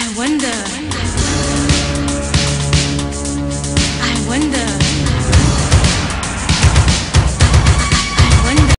I wonder.